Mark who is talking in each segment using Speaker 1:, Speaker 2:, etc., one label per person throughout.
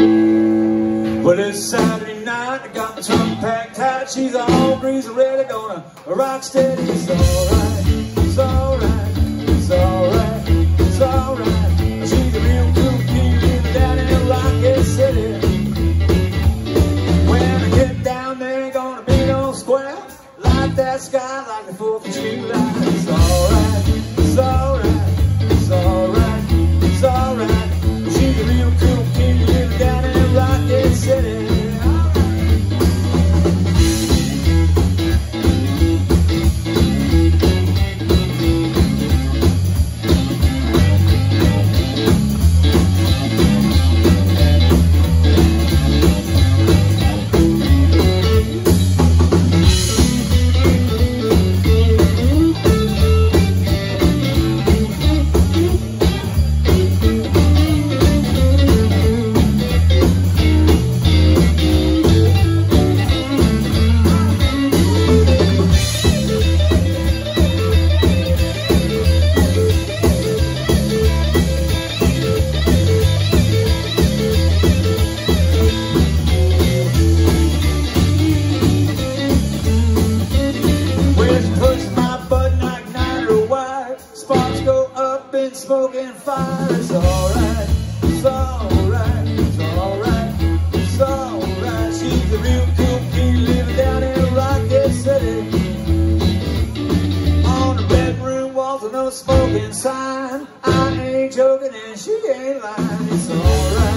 Speaker 1: Well, it's Saturday night, I got my trunk packed tight. She's all breeze ready, gonna rock steady. It's alright, it's Sparks go up in smoke and fire. It's alright, it's alright, it's alright, it's alright. She's a real cool kid living down in Rocket City. On the bedroom walls with no smoking sign. I ain't joking and she ain't lying. It's alright,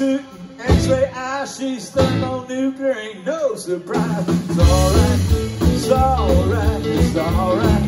Speaker 1: suit, X-ray eyes, she's thermonuclear, ain't no surprise. It's alright, it's alright, it's alright.